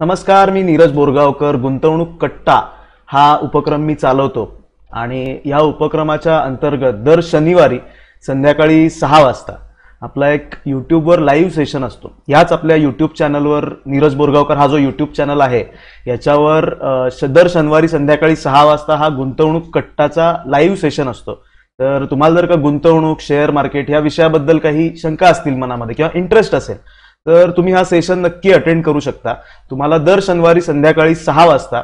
नमस्कार मी नीरज बोरगावकर. गुंतवणूक कट्टा हा उपक्रम मी चालवतो. आणि या उपक्रमाच्या अंतर्गत दर शनिवारी संध्याकाळी सहा वाजता आपला एक यूट्यूबवर लाईव्ह सेशन असतो. याच आपल्या यूट्यूब चॅनलवर नीरज बोरगावकर हा जो यूट्यूब चॅनल आहे याच्यावर दर शनिवारी संध्याकाळी सहा वाजता हा गुंतवणूक कट्टाचा लाईव्ह सेशन असतो. तर तुम्हाला जर का गुंतवणूक शेअर मार्केट या विषयाबद्दल काही शंका असतील मनामध्ये किंवा इंटरेस्ट असेल तर तुम्ही हा सेशन नक्की अटेंड करू शकता. तुम्हाला दर शनिवारी संध्याकाळी सहा वाजता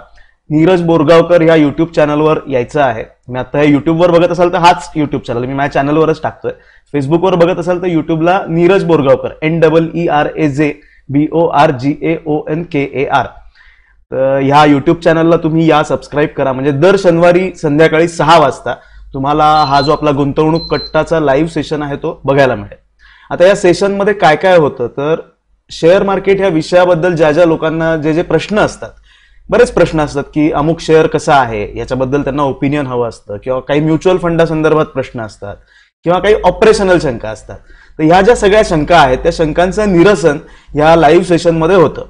नीरज बोरगावकर या युट्यूब चॅनलवर यायचं आहे. मी आता हे युट्यूबवर बघत असाल तर हाच युट्यूब चॅनल मी माझ्या चॅनलवरच टाकतोय. फेसबुकवर बघत असाल तर युट्यूबला Neeraj Borgaonkar N double E R A J B O R G A O N K A R तर ह्या युट्यूब चॅनलला तुम्ही या सबस्क्राईब करा. म्हणजे दर शनिवारी संध्याकाळी सहा वाजता तुम्हाला हा जो आपला गुंतवणूक कट्टाचा लाईव्ह सेशन आहे तो बघायला मिळेल. आता या सेशनमध्ये काय काय होतं? तर शेअर मार्केट ह्या विषयाबद्दल ज्या ज्या लोकांना जे जे प्रश्न असतात बरेच प्रश्न असतात की अमुक शेअर कसा आहे? याच्याबद्दल त्यांना ओपिनियन हवं असतं किंवा काही म्युच्युअल फंडासंदर्भात प्रश्न असतात किंवा काही ऑपरेशनल शंका असतात. तर ह्या ज्या सगळ्या शंका आहेत त्या शंकांचं निरसन या लाईव्ह सेशनमध्ये होतं.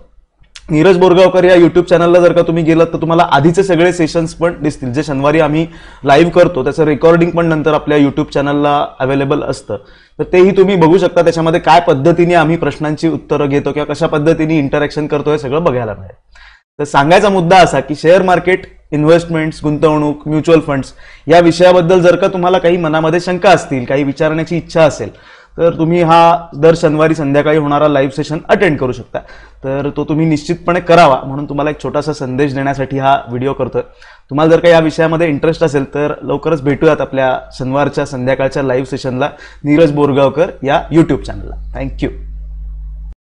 नीरज बोरगावकर या युट्यूब चॅनलला जर का तुम्ही गेलात तर तुम्हाला आधीचे सगळे सेशन्स पण दिसतील. जे शनिवारी आम्ही लाईव्ह करतो त्याचं रेकॉर्डिंग पण नंतर आपल्या युट्यूब चॅनलला अवेलेबल असतं. तर तेही तुम्ही बघू शकता त्याच्यामध्ये काय पद्धतीने आम्ही प्रश्नांची उत्तरं घेतो किंवा कशा पद्धतीने इंटरॅक्शन करतो हे सगळं बघायला मिळेल. तर सांगायचा मुद्दा असा की शेअर मार्केट इन्व्हेस्टमेंट्स गुंतवणूक म्युच्युअल फंड्स या विषयाबद्दल जर का तुम्हाला काही मनामध्ये शंका असतील काही विचारण्याची इच्छा असेल तर तुम्ही हा दर शनिवारी संध्याकाळी होणारा लाईव्ह सेशन अटेंड करू शकता. तर तो तुम्ही निश्चितपणे करावा म्हणून तुम्हाला एक छोटासा संदेश देण्यासाठी हा व्हिडिओ करतोय. तुम्हाला जर का या विषयामध्ये इंटरेस्ट असेल तर लवकरच भेटूयात आपल्या शनिवारच्या संध्याकाळच्या लाईव्ह सेशनला नीरज बोरगावकर या यूट्यूब चॅनलला थँक्यू